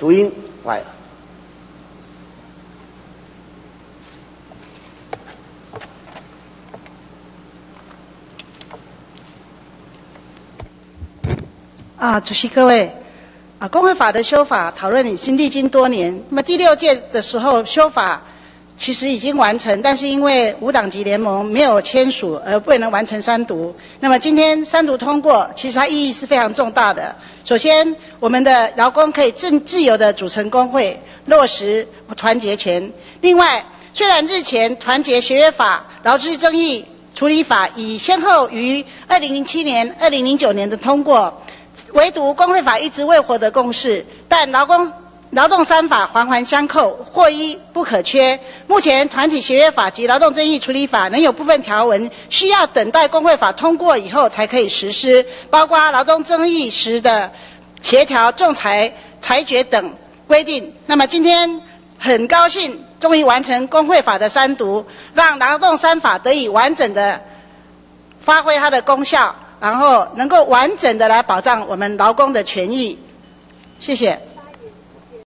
读音来。啊，主席各位，啊，工会法的修法讨论已经历经多年。那么第六届的时候修法其实已经完成，但是因为无党籍联盟没有签署而未能完成三读。那么今天三读通过，其实它意义是非常重大的。首先，我们的劳工可以自自由的组成工会，落实团结权。另外，虽然日前团结协约法、劳资争议处理法已先后于二零零七年、二零零九年的通过。唯独工会法一直未获得共识，但劳工劳动三法环环相扣，或一不可缺。目前团体协约法及劳动争议处理法仍有部分条文需要等待工会法通过以后才可以实施，包括劳动争议时的协调、仲裁、裁决等规定。那么今天很高兴，终于完成工会法的三读，让劳动三法得以完整的发挥它的功效。然后能够完整的来保障我们劳工的权益，谢谢。